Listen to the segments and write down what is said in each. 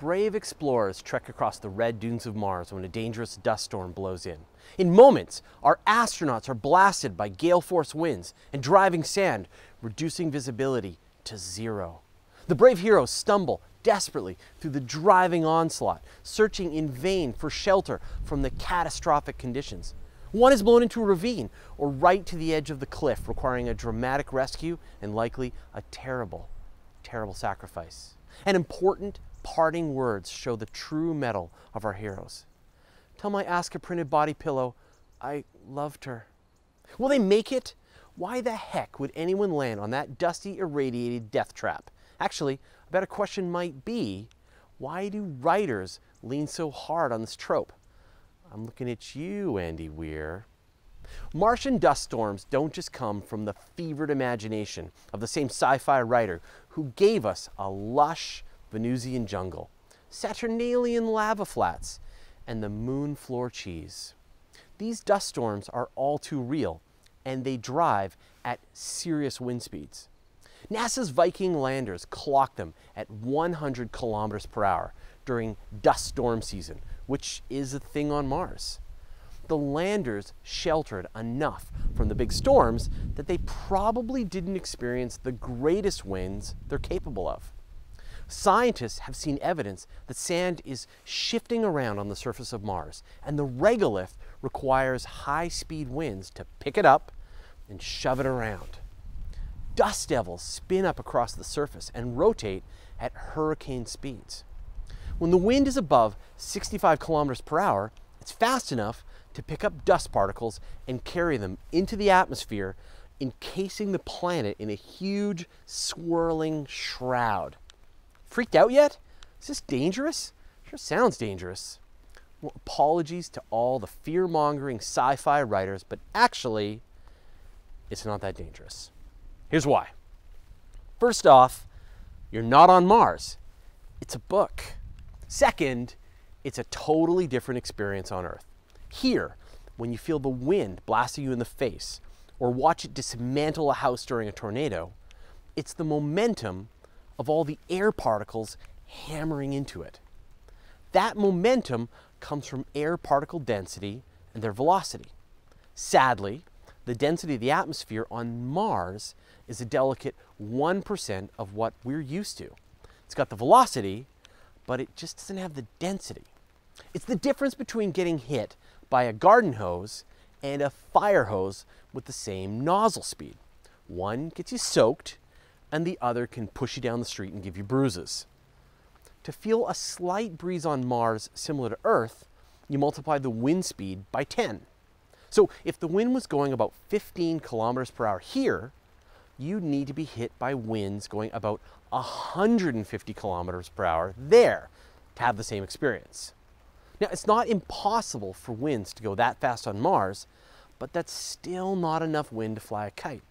Brave explorers trek across the red dunes of Mars when a dangerous dust storm blows in. In moments, our astronauts are blasted by gale force winds and driving sand, reducing visibility to zero. The brave heroes stumble desperately through the driving onslaught, searching in vain for shelter from the catastrophic conditions. One is blown into a ravine or right to the edge of the cliff, requiring a dramatic rescue and likely a terrible, terrible sacrifice. An important parting words show the true mettle of our heroes. Tell my Asuka printed body pillow I loved her. Will they make it? Why the heck would anyone land on that dusty, irradiated death trap? Actually, a better question might be why do writers lean so hard on this trope? I'm looking at you, Andy Weir. Martian dust storms don't just come from the fevered imagination of the same sci fi writer who gave us a lush Venusian jungle, Saturnalian lava flats, and the moon floor cheese. These dust storms are all too real, and they drive at serious wind speeds. NASA's Viking landers clock them at 100 kilometers per hour during dust storm season, which is a thing on Mars. The landers sheltered enough from the big storms that they probably didn't experience the greatest winds they're capable of. Scientists have seen evidence that sand is shifting around on the surface of Mars, and the regolith requires high speed winds to pick it up and shove it around. Dust devils spin up across the surface and rotate at hurricane speeds. When the wind is above 65 kilometers per hour, it's fast enough to pick up dust particles and carry them into the atmosphere, encasing the planet in a huge swirling shroud. Freaked out yet? Is this dangerous? Sure sounds dangerous. Well, apologies to all the fear mongering sci fi writers, but actually, it's not that dangerous. Here's why. First off, you're not on Mars, it's a book. Second, it's a totally different experience on Earth. Here, when you feel the wind blasting you in the face or watch it dismantle a house during a tornado, it's the momentum of all the air particles hammering into it. That momentum comes from air particle density and their velocity. Sadly, the density of the atmosphere on Mars is a delicate 1% of what we're used to. It's got the velocity, but it just doesn't have the density. It's the difference between getting hit by a garden hose and a fire hose with the same nozzle speed. One gets you soaked, and the other can push you down the street and give you bruises. To feel a slight breeze on Mars similar to Earth, you multiply the wind speed by 10. So if the wind was going about 15 kilometers per hour here, you'd need to be hit by winds going about 150 kilometers per hour there to have the same experience. Now, it's not impossible for winds to go that fast on Mars, but that's still not enough wind to fly a kite.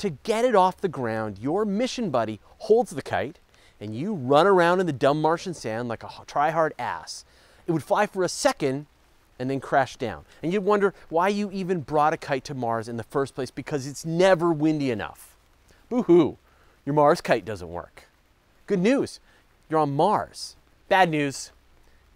To get it off the ground, your mission buddy holds the kite and you run around in the dumb Martian sand like a try-hard ass. It would fly for a second and then crash down. And you'd wonder why you even brought a kite to Mars in the first place because it's never windy enough. Boo hoo, your Mars kite doesn't work. Good news, you're on Mars. Bad news,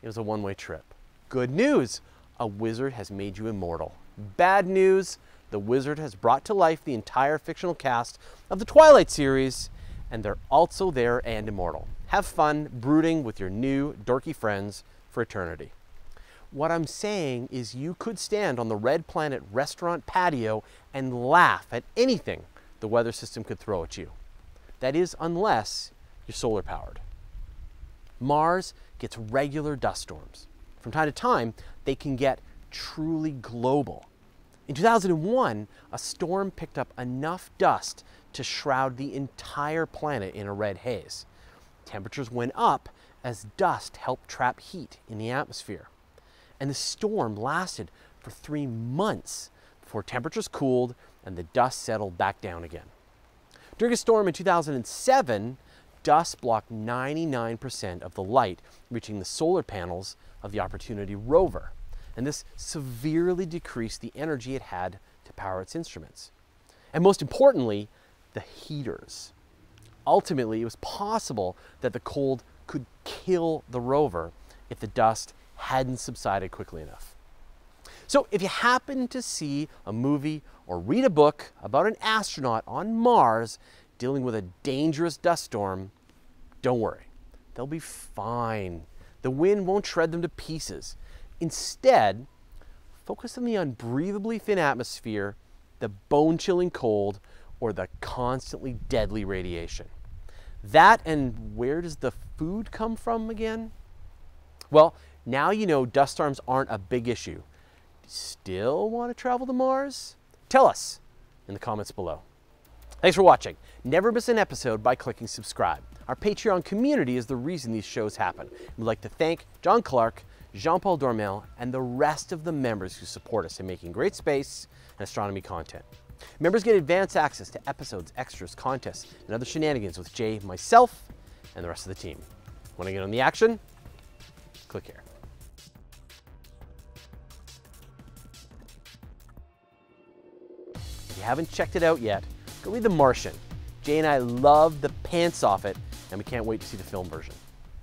it was a one way trip. Good news, a wizard has made you immortal. Bad news, the wizard has brought to life the entire fictional cast of the Twilight series, and they're also there and immortal. Have fun brooding with your new dorky friends for eternity. What I'm saying is you could stand on the Red Planet restaurant patio and laugh at anything the weather system could throw at you. That is, unless you're solar powered. Mars gets regular dust storms. From time to time, they can get truly global. In 2001, a storm picked up enough dust to shroud the entire planet in a red haze. Temperatures went up as dust helped trap heat in the atmosphere. And the storm lasted for three months before temperatures cooled and the dust settled back down again. During a storm in 2007, dust blocked 99% of the light reaching the solar panels of the Opportunity rover. And this severely decreased the energy it had to power its instruments. And most importantly, the heaters. Ultimately, it was possible that the cold could kill the rover if the dust hadn't subsided quickly enough. So if you happen to see a movie or read a book about an astronaut on Mars dealing with a dangerous dust storm, don't worry. They'll be fine. The wind won't shred them to pieces. Instead, focus on the unbreathably thin atmosphere, the bone chilling cold, or the constantly deadly radiation. That and where does the food come from again? Well, now you know dust storms aren't a big issue. Still want to travel to Mars? Tell us in the comments below. Thanks for watching. Never miss an episode by clicking subscribe. Our Patreon community is the reason these shows happen. We'd like to thank John Clark, Jean-Paul Dormel, and the rest of the members who support us in making great space and astronomy content. Members get advance access to episodes, extras, contests, and other shenanigans with Jay, myself, and the rest of the team. Want to get on the action? Click here. If you haven't checked it out yet, go read The Martian. Jay and I love the pants off it, and we can't wait to see the film version.